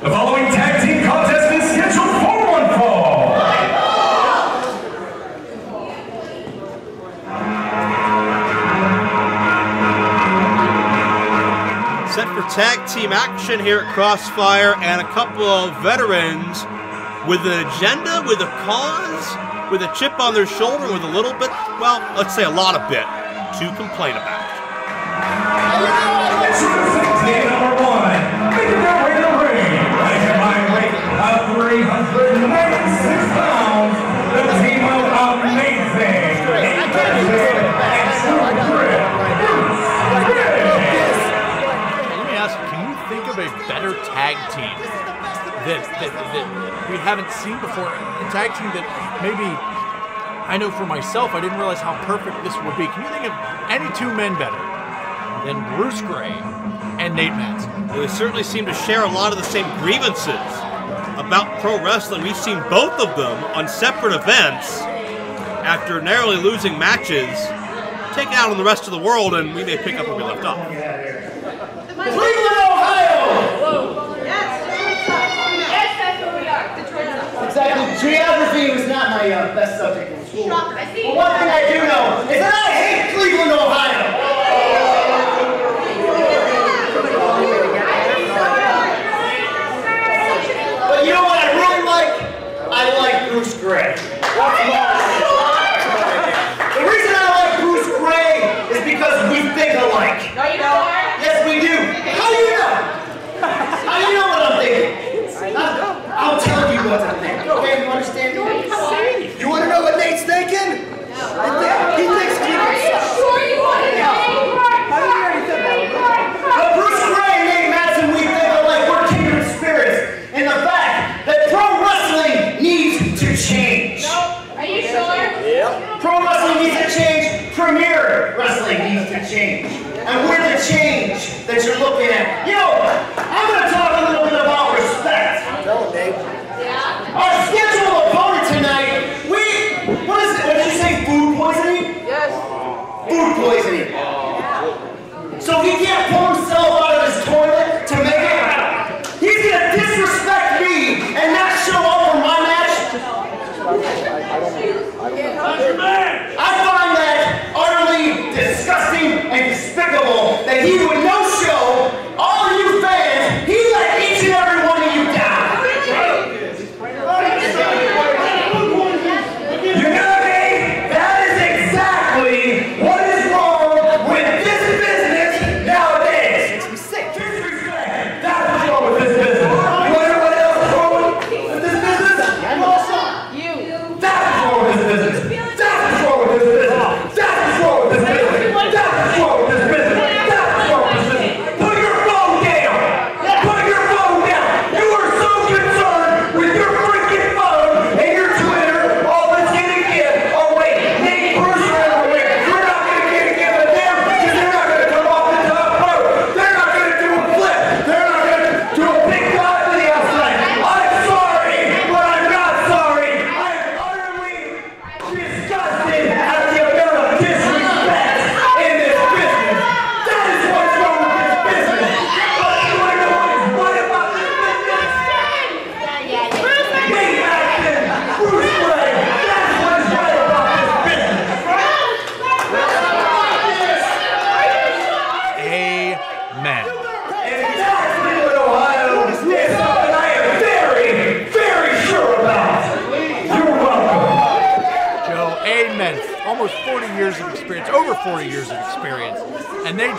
The following tag team contest is scheduled for one fall. Set for tag team action here at Crossfire, and a couple of veterans with an agenda, with a cause, with a chip on their shoulder, with a little bit, well, let's say a lot of bit to complain about. that, that, that we haven't seen before. A tag team that maybe I know for myself, I didn't realize how perfect this would be. Can you think of any two men better than Bruce Grey and Nate Mattson? Well, they certainly seem to share a lot of the same grievances about pro wrestling. We've seen both of them on separate events after narrowly losing matches, take out on the rest of the world, and we may pick up where we left off. school. But one thing I do know is that I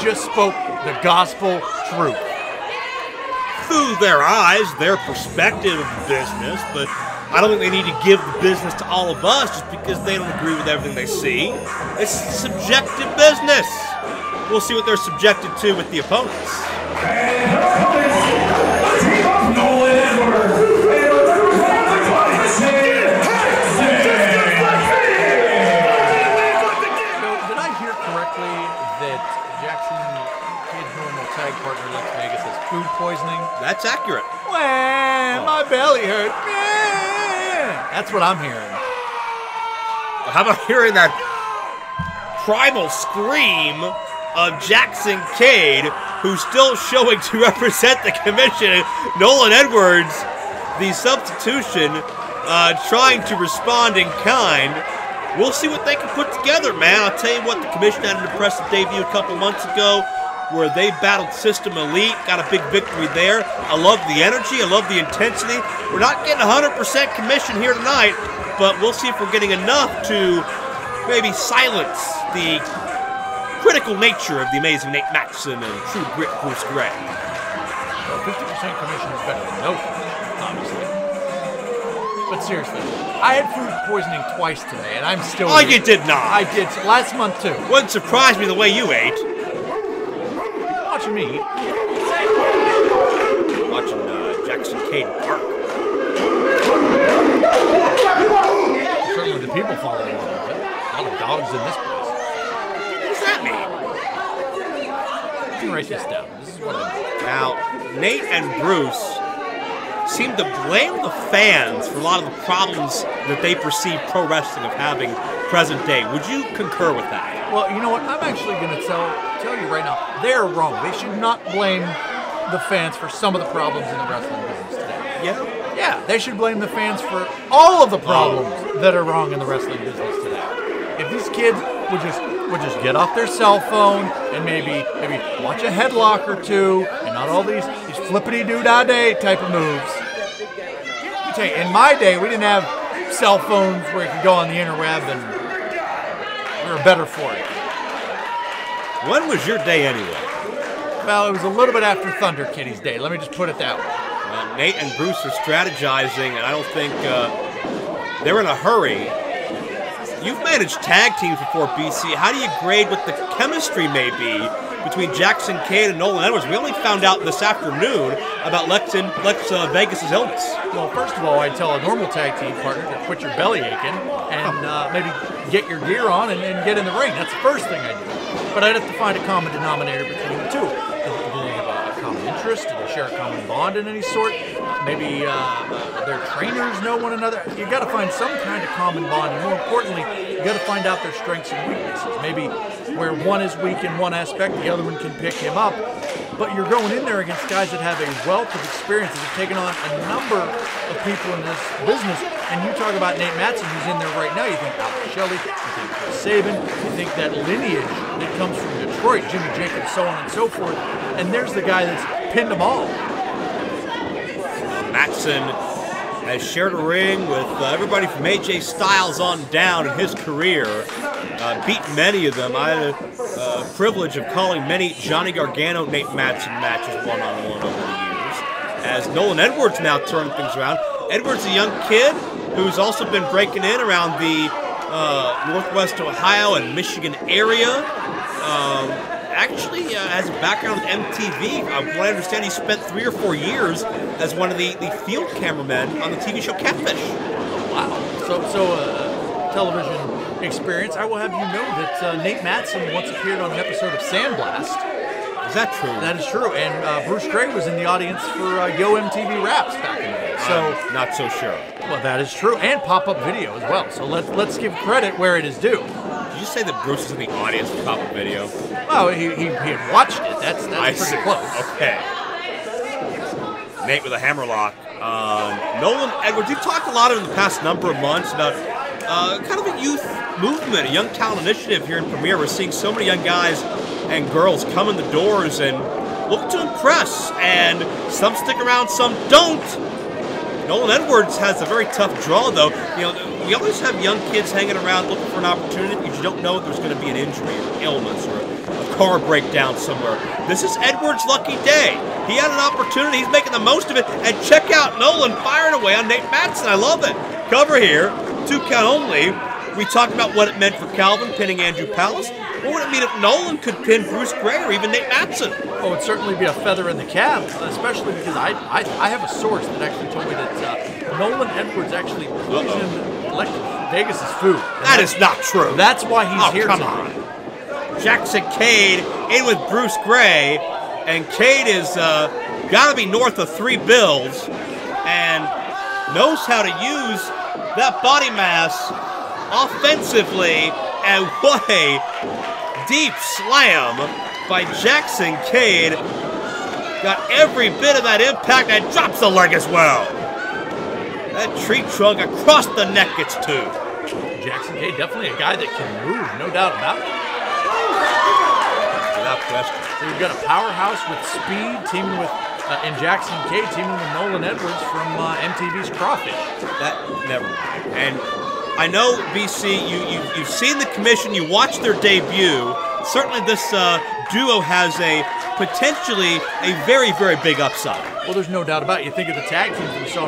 just spoke the gospel truth. Through their eyes, their perspective of business, but I don't think they need to give the business to all of us just because they don't agree with everything they see. It's subjective business. We'll see what they're subjected to with the opponents. what I'm hearing. How about hearing that primal scream of Jaxon Kade, who's still showing to represent the commission. Nolan Edwards, the substitution, uh, trying to respond in kind. We'll see what they can put together, man. I'll tell you what, the commission had an impressive debut a couple months ago where they battled System Elite, got a big victory there. I love the energy, I love the intensity. We're not getting 100% commission here tonight, but we'll see if we're getting enough to maybe silence the critical nature of the amazing Nate Mattson and true grit Bruce Grey. Well, 50% commission is better than no, obviously. But seriously, I had food poisoning twice today, and I'm still. Oh, here. you did not. I did last month too. Wouldn't surprise me the way you ate. Watching me. Watching uh, Jaxon Kade Park. Certainly the people follow me a lot of dogs in this place. What does that mean? You can write this down. This is what I do. Now, Nate and Bruce seem to blame the fans for a lot of the problems that they perceive pro wrestling of having present day. Would you concur with that? Well, you know what? I'm actually going to tell tell you right now. They're wrong. They should not blame the fans for some of the problems in the wrestling business today. Yeah. Yeah, they should blame the fans for all of the problems that are wrong in the wrestling business today. If these kids would just would just get off their cell phone and maybe maybe watch a headlock or two and not all these these flippity doo dah day type of moves. You, in my day we didn't have cell phones where you could go on the interweb and were better for it. When was your day anyway? Well, it was a little bit after Thunder Kitty's day. Let me just put it that way. Well, Nate and Bruce are strategizing, and I don't think uh, they're in a hurry. You've managed tag teams before, BC. How do you grade what the chemistry may be between Jaxon Kade and Nolan Edwards? We only found out this afternoon about Lex, in, Lex uh, Vegas' illness. Well, first of all, I'd tell a normal tag team partner to quit your belly aching and uh, maybe get your gear on and, and get in the ring. That's the first thing I do. But I'd have to find a common denominator between the two. Do they have a, common interest? Do they share a common bond in any sort? Maybe uh, their trainers know one another. You got to find some kind of common bond, and more importantly, you got to find out their strengths and weaknesses. Maybe where one is weak in one aspect, the other one can pick him up. But you're going in there against guys that have a wealth of experience, that have taken on a number of people in this business. And you talk about Nate Mattson, who's in there right now. You think Alex Shelley, you think Sabin, you think that lineage that comes from Detroit, Jimmy Jacobs, so on and so forth. And there's the guy that's pinned them all. Mattson has shared a ring with uh, everybody from AJ Styles on down in his career. Uh, beat many of them. I had the uh, privilege of calling many Johnny Gargano Nate Mattson matches one on one over the years. As Nolan Edwards now turning things around. Edwards, a young kid who's also been breaking in around the uh, Northwest Ohio and Michigan area. Um, actually uh, has a background with MTV. Uh, from what I understand, he spent three or four years as one of the, the field cameramen on the TV show Catfish. Wow. So, so uh, television experience. I will have you know that uh, Nate Mattson once appeared on an episode of Sandblast. Is that true? That is true. And uh, Bruce Grey was in the audience for uh, Yo MTV Raps back in the day. So, I'm not so sure. well, that is true. And pop up video as well. So let's let's give credit where it is due. Did you say that Bruce was in the audience for Pop Up Video? Well, he, he, he had watched it. That's that's I pretty see. close. Okay. Nate with a hammerlock. Um, Nolan Edwards, you've talked a lot in the past number of months about uh, kind of a youth movement, a young talent initiative here in Premier. We're seeing so many young guys and girls come in the doors and look to impress, and some stick around, some don't. Nolan Edwards has a very tough draw, though. You know, we always have young kids hanging around looking for an opportunity because you don't know if there's going to be an injury or illness or a car breakdown somewhere. This is Edwards' lucky day. He had an opportunity. He's making the most of it. And check out Nolan firing away on Nate Mattson. I love it. Cover here, two count only. We talked about what it meant for Calvin pinning Andrew Palace. What would it mean if Nolan could pin Bruce Grey or even Nate Mattson? Oh, it would certainly be a feather in the cap, especially because I I, I have a source that actually told me that uh, Nolan Edwards actually poisoned Lex Vegas' food. That is not true. That's why he's Oh, here come tonight. on. Jaxon Kade in with Bruce Grey, and Kade is uh, got to be north of three bills, and knows how to use that body mass offensively. And what a deep slam by Jaxon Kade got every bit of that impact and drops the leg as well. That tree trunk across the neck gets two. Jaxon Kade, definitely a guy that can move, no doubt about it. Without question. So you've got a powerhouse with speed teaming with, uh, and Jaxon Kade teaming with Nolan Edwards from uh, MTV's Crawfish. That never mind. And I know BC, you, you you've seen the commission, you watched their debut. Certainly, this uh, duo has a potentially a very very big upside. Well, there's no doubt about it. You think of the tag teams we saw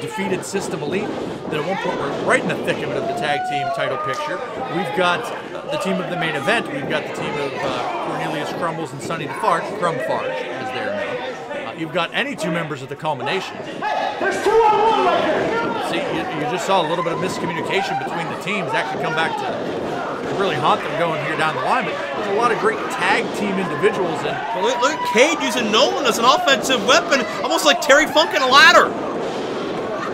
defeated System Elite that at one point were right in the thick of it of the tag team title picture. We've got uh, the team of the main event. We've got the team of uh, Cornelius Crumbles and Sonny DeFarge, Crumb Farge, as they're known. Uh, you've got any two members of the culmination. There's two on one right there. See, you, you just saw a little bit of miscommunication between the teams. That could come back to really haunt them going here down the line. But there's a lot of great tag team individuals, and Well, look, look at Kade using Nolan as an offensive weapon, almost like Terry Funk in a ladder.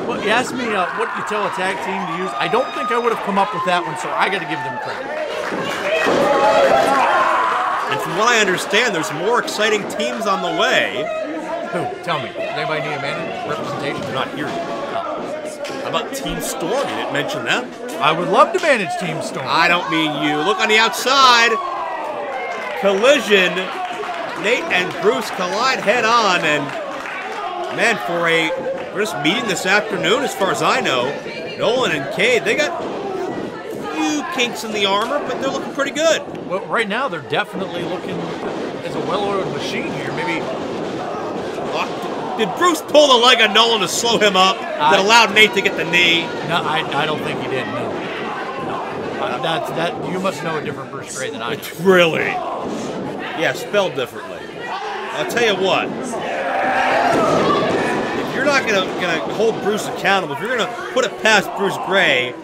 well, you asked me uh, what you tell a tag team to use. I don't think I would have come up with that one, so I got to give them credit. And from what I understand, there's more exciting teams on the way. Who? Tell me. Does anybody need a man representation? They're not here yet. How about Team Storm? You didn't mention them. I would love to manage Team Storm. I don't mean you. Look on the outside. Collision. Nate and Bruce collide head on, and man, for a we're just meeting this afternoon, as far as I know. Nolan and Cade, they got a few kinks in the armor, but they're looking pretty good. Well, right now they're definitely looking as a well-oiled machine here. Maybe Did Bruce pull the leg of Nolan to slow him up that I- allowed Nate to get the knee? no, I, I don't think he did. No, no. Uh, that's that. You must know a different Bruce Grey than I do. Really? Yeah, spelled differently. I'll tell you what. If you're not gonna gonna hold Bruce accountable, if you're gonna put it past Bruce Grey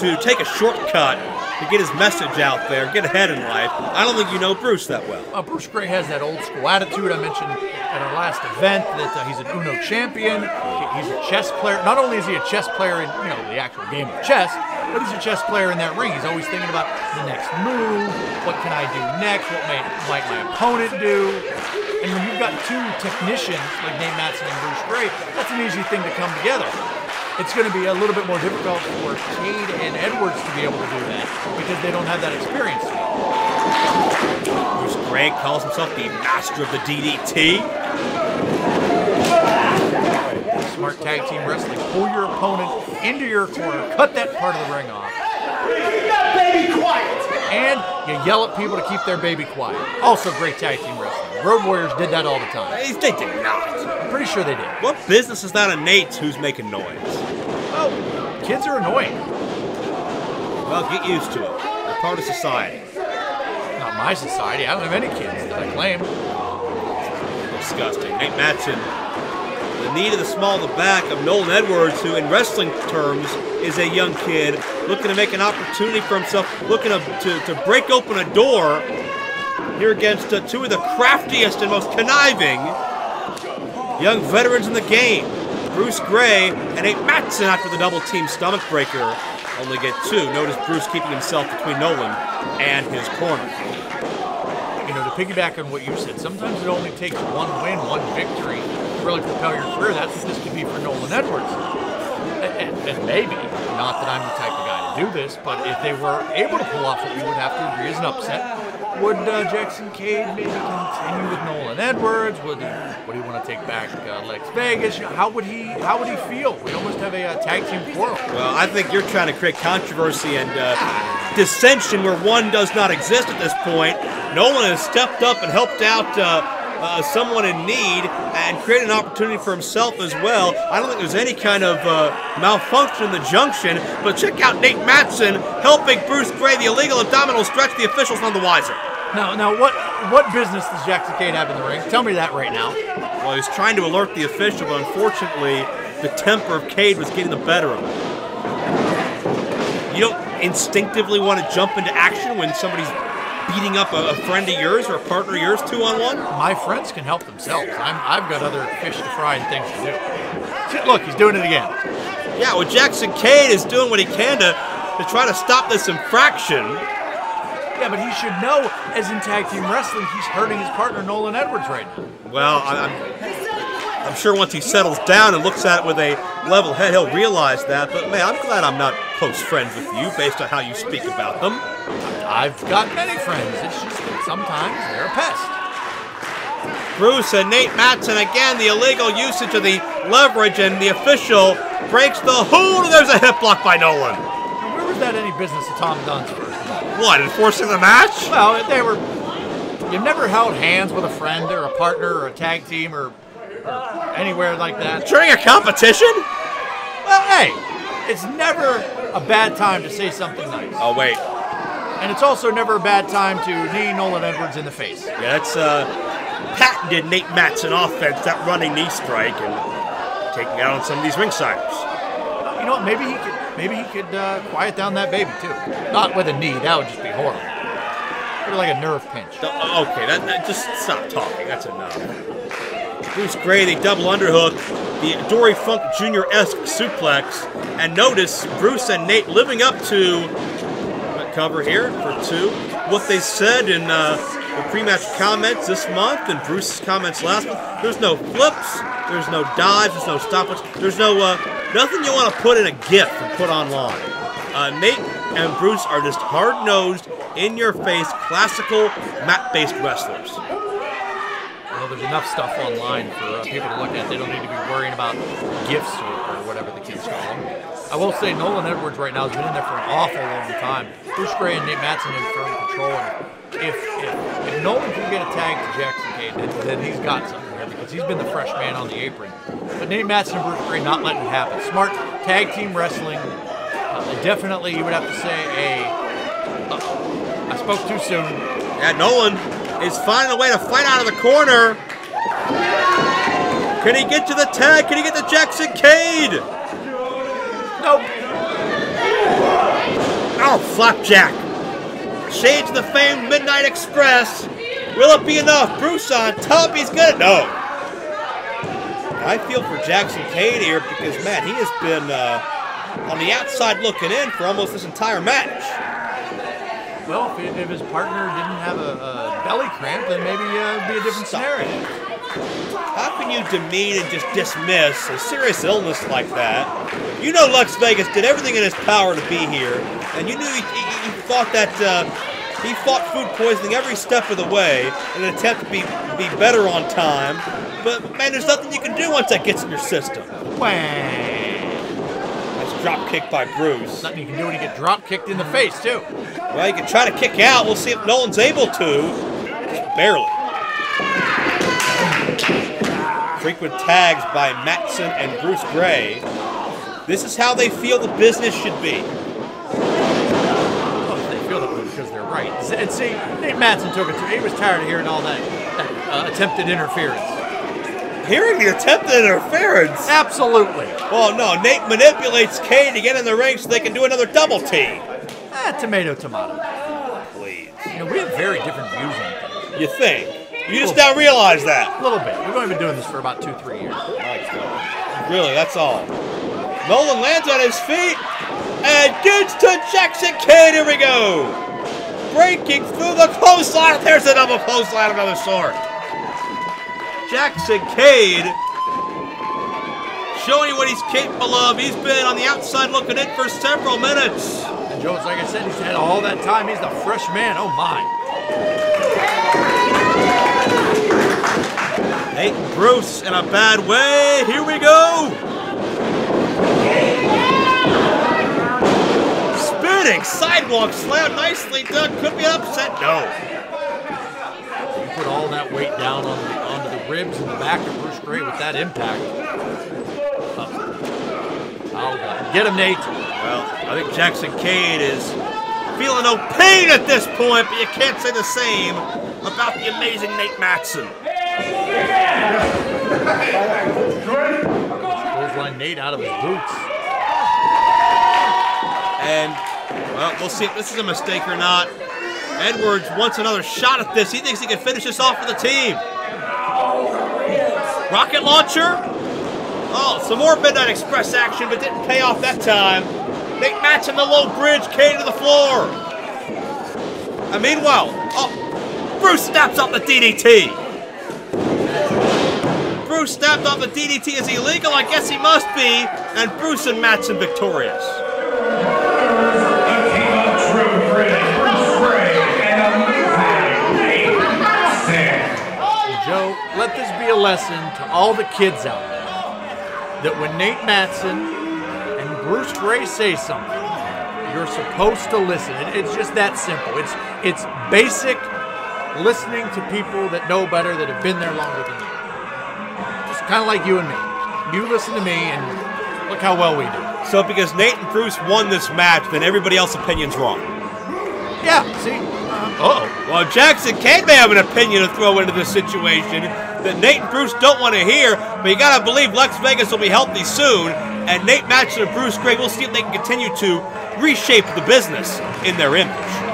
to take a shortcut to get his message out there, get ahead in life, I don't think you know Bruce that well. Uh, Bruce Grey has that old school attitude. I mentioned at our last event that uh, he's an Uno champion. He's a chess player. Not only is he a chess player in you know the actual game of chess, but he's a chess player in that ring. He's always thinking about the next move. What can I do next? What may, might my opponent do? And when you've got two technicians like Nate Mattson and Bruce Grey, that's an easy thing to come together. It's going to be a little bit more difficult for Kade and Edwards to be able to do that because they don't have that experience. Bruce Grey calls himself the master of the DDT. Smart tag team wrestling. Pull your opponent into your corner, cut that part of the ring off, Keep that baby quiet. and you yell at people to keep their baby quiet. Also, great tag team wrestling. Road Warriors did that all the time. They did not. I'm pretty sure they did. What business is that of Nate's who's making noise? Well, kids are annoying. Well, get used to it. They're part of society. Not my society. I don't have any kids that I claim. Disgusting. Nate Mattson, the knee to the small of the back of Nolan Edwards, who in wrestling terms is a young kid looking to make an opportunity for himself, looking to, to, to break open a door here against uh, two of the craftiest and most conniving young veterans in the game. Bruce Grey and Nate Mattson after the double team stomach breaker only get two. Notice Bruce keeping himself between Nolan and his corner. You know, to piggyback on what you said, sometimes it only takes one win, one victory to really propel your career. That's what this could be for Nolan Edwards. And, and- maybe, not that I'm the type of guy to do this, but if they were able to pull off what we would have to agree is an upset, would uh, Jaxon Kade maybe continue with Nolan Edwards? Would he, would he want to take back uh, Lex Vegas? How would he How would he feel? We almost have a uh, tag team quarrel. Well, I think you're trying to create controversy and uh, dissension where one does not exist at this point. Nolan has stepped up and helped out uh, someone in need and create an opportunity for himself as well. I don't think there's any kind of uh, malfunction in the junction, but check out Nate Mattson helping Bruce Grey, the illegal abdominal stretch, the officials none the wiser. Now, now, what what business does Jaxon Kade have in the ring? Tell me that right now. Well, he's trying to alert the official, but unfortunately, the temper of Kade was getting the better of him. You don't instinctively want to jump into action when somebody's beating up a, a friend of yours or a partner of yours two on one. My friends can help themselves. I'm, I've got other fish to fry and things to do. Look, he's doing it again. Yeah, well, Jaxon Kade is doing what he can to, to try to stop this infraction. Yeah, but he should know as in tag team wrestling, he's hurting his partner Nolan Edwards right now. Well, I- I'm, I'm sure once he settles down and looks at it with a level head, he'll realize that. But man, I'm glad I'm not close friends with you based on how you speak about them. I've got many friends. It's just that sometimes they're a pest. Bruce and Nate Mattson again, the illegal usage of the leverage, and the official breaks the hold. There's a hip block by Nolan. Where was that any business of Tom Dunn's first? What, enforcing the match? Well, they were. You've never held hands with a friend or a partner or a tag team or, or anywhere like that. During a competition? Well, hey, it's never a bad time to say something nice. Oh, wait. And it's also never a bad time to knee Nolan Edwards in the face. Yeah, that's uh, patented Nate Mattson offense, that running knee strike, and taking out on some of these ringsiders. You know what? Maybe he could. Maybe he could uh, quiet down that baby too. Not with a knee. That would just be horrible. Of like a nerve pinch. Uh, Okay, that, that- just stop talking. That's enough. Bruce Grey, the double underhook, the Dory Funk Jr. esque suplex, and notice Bruce and Nate living up to cover here for two. What they said in uh, the pre-match comments this month and Bruce's comments last month. There's no flips. There's no dives. There's no stoppage. There's no uh, nothing you want to put in a GIF and put online. Uh, Nate and Bruce are just hard-nosed, in-your-face, classical mat-based wrestlers. Well, there's enough stuff online for uh, people to look at. They don't need to be worrying about gifts or, or whatever the kids call them. I will say Nolan Edwards right now has been in there for an awful long time. Bruce Grey and Nate Mattson in firm control. And if, if, if Nolan can get a tag to Jaxon Kade, then, then he's got something here because he's been the fresh man on the apron. But Nate Mattson and Bruce Grey not letting it happen. Smart tag team wrestling. Uh, definitely, you would have to say a. Uh, I spoke too soon. Yeah, Nolan is finding a way to fight out of the corner. Can he get to the tag? Can he get to Jaxon Kade? Nope. Oh, flapjack. Shades of the famed Midnight Express. Will it be enough? Bruce on top. He's gonna no. I feel for Jaxon Kade here because man, he has been uh, on the outside looking in for almost this entire match. Well, if, if his partner didn't have a, a belly cramp, then maybe uh, it'd be a different Stop scenario. How can you demean and just dismiss a serious illness like that? You know Lex Vegas did everything in his power to be here, and you knew he, he, he thought that uh, he fought food poisoning every step of the way in an attempt to be, be better on time. But man, there's nothing you can do once that gets in your system. Nice drop kick by Bruce. Nothing you can do when you get drop kicked in the face, too. Well, you can try to kick out. We'll see if Nolan's able to. Barely. Frequent tags by Mattson and Bruce Grey. This is how they feel the business should be. Oh, they feel that way because they're right. And see, Nate Mattson took it to He was tired of hearing all that, that uh, attempted interference. Hearing the attempted interference. Absolutely. Well, no, Nate manipulates Kade to get in the ring so they can do another double team. Ah, tomato, tomato. Please. You know, we have very different views on. You think? You just now realize that. A little bit. We've only been doing this for about two, three years. Really, that's all. Nolan lands on his feet and gets to Jaxon Kade. Here we go. Breaking through the clothesline. There's another clothesline of another sort. Jaxon Kade showing you what he's capable of. He's been on the outside looking in for several minutes. And Jones, like I said, he's had all that time. He's the fresh man. Oh, my. Nate Bruce in a bad way. Here we go. Spinning sidewalk slam. Nicely done. Could be upset. No. You put all that weight down on the, onto the ribs and the back of Bruce Grey with that impact. Oh, God. Get him, Nate. Well, I think Jaxon Kade is feeling no pain at this point, but you can't say the same about the amazing Nate Mattson. Clothesline Nate out of his boots. And, well, we'll see if this is a mistake or not. Edwards wants another shot at this. He thinks he can finish this off for the team. Rocket launcher. Oh, some more Midnight Express action, but didn't pay off that time. Nate Mattson the low bridge, Kade to the floor. And meanwhile, oh, Bruce snaps off the DDT. Bruce snapped off the DDT is illegal. I guess he must be. And Bruce and Mattson victorious. A. Joe, let this be a lesson to all the kids out there that when Nate Mattson and Bruce Grey say something, you're supposed to listen. It- it's just that simple. It's it's basic listening to people that know better that have been there longer than you. Kind of like you and me. You listen to me, and look how well we do. So because Nate and Bruce won this match, then everybody else's opinion's wrong. Yeah. See. Oh, well, Jaxon Kade may have an opinion to throw into this situation that Nate and Bruce don't want to hear, but you gotta believe Lex Vegas will be healthy soon, and Nate Mattson and Bruce Grey will see if they can continue to reshape the business in their image.